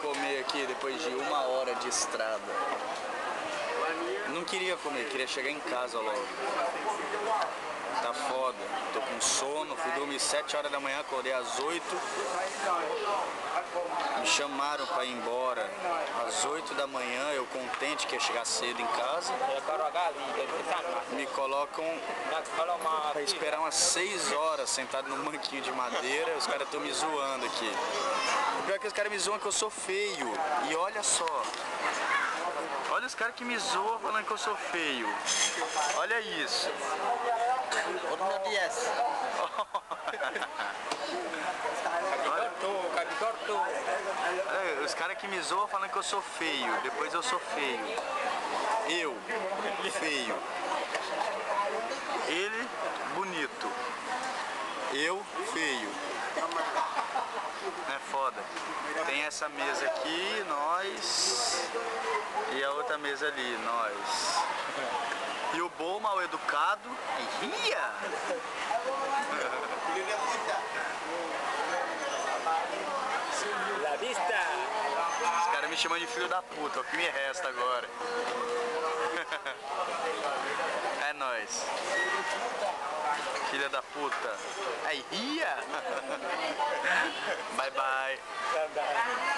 comer aqui depois de uma hora de estrada. Não queria comer, queria chegar em casa logo. Tá foda. Tô com sono, fui dormir 7 horas da manhã, acordei às 8. Me chamaram pra ir embora às 8 da manhã, eu contente que ia chegar cedo em casa. Me colocam pra esperar umas 6 horas sentado num banquinho de madeira, os caras estão me zoando aqui. Pior que os caras me zoam que eu sou feio. E olha só. Olha os caras que me zoam falando que eu sou feio. Olha isso. Outro dia. É, os caras que me zoam falando que eu sou feio. Depois eu sou feio. Eu, feio. Ele, bonito. Eu, feio. Foda. Tem essa mesa aqui, nós. E a outra mesa ali, nós. E o bom, mal educado, ria. La vista! Os caras me chamam de filho da puta, o que me resta agora. É nóis. Filha da puta. Aí, ria. Bye bye. Bye bye.